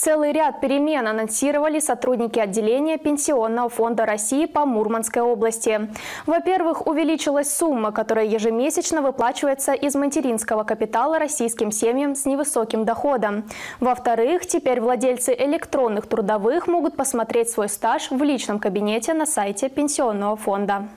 Целый ряд перемен анонсировали сотрудники отделения Пенсионного фонда России по Мурманской области. Во-первых, увеличилась сумма, которая ежемесячно выплачивается из материнского капитала российским семьям с невысоким доходом. Во-вторых, теперь владельцы электронных трудовых могут посмотреть свой стаж в личном кабинете на сайте Пенсионного фонда.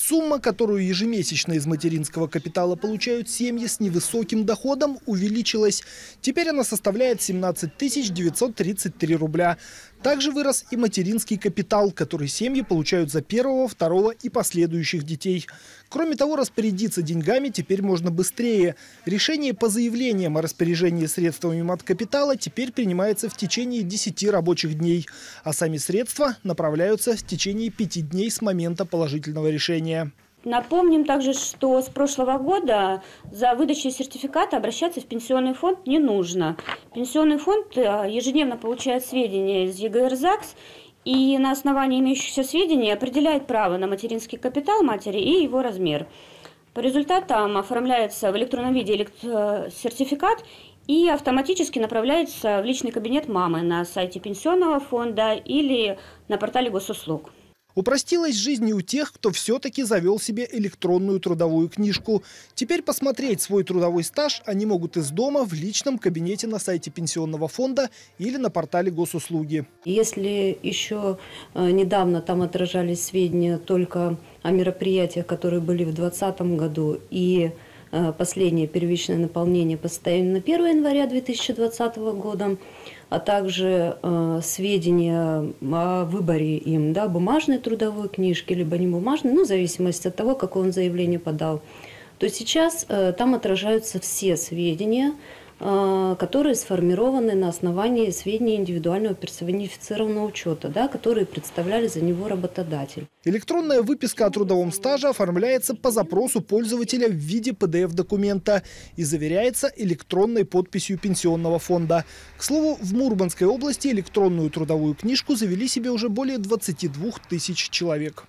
Сумма, которую ежемесячно из материнского капитала получают семьи с невысоким доходом, увеличилась. Теперь она составляет 17 933 рубля. Также вырос и материнский капитал, который семьи получают за первого, второго и последующих детей. Кроме того, распорядиться деньгами теперь можно быстрее. Решение по заявлениям о распоряжении средствами маткапитала теперь принимается в течение 10 рабочих дней, а сами средства направляются в течение 5 дней с момента положительного решения. Напомним также, что с прошлого года за выдачей сертификата обращаться в пенсионный фонд не нужно. Пенсионный фонд э, ежедневно получает сведения из ЕГР ЗАГС и на основании имеющихся сведений определяет право на материнский капитал матери и его размер. По результатам оформляется в электронном виде э, сертификат и автоматически направляется в личный кабинет мамы на сайте пенсионного фонда или на портале госуслуг. Упростилась жизнь и у тех, кто все-таки завел себе электронную трудовую книжку. Теперь посмотреть свой трудовой стаж они могут из дома в личном кабинете на сайте пенсионного фонда или на портале госуслуги. Если еще э, недавно там отражались сведения только о мероприятиях, которые были в 2020 году и последнее первичное наполнение по состоянию на 1 января 2020 года, а также э, сведения о выборе им да, бумажной трудовой книжки, либо не бумажной, ну, в зависимости от того, какое он заявление подал, то сейчас э, там отражаются все сведения, которые сформированы на основании сведений индивидуального персонифицированного учета, да, которые представляли за него работодатель. Электронная выписка о трудовом стаже оформляется по запросу пользователя в виде PDF-документа и заверяется электронной подписью пенсионного фонда. К слову, в Мурманской области электронную трудовую книжку завели себе уже более 22 тысяч человек.